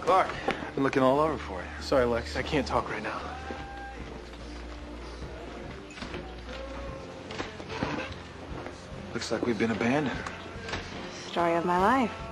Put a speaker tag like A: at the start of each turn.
A: Clark, I've been looking all over for you.
B: Sorry, Lex. I can't talk right now.
A: Looks like we've been abandoned.
C: Story of my life.